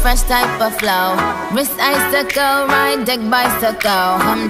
fresh type of flow. Wrist icicle, ride deck bicycle. Come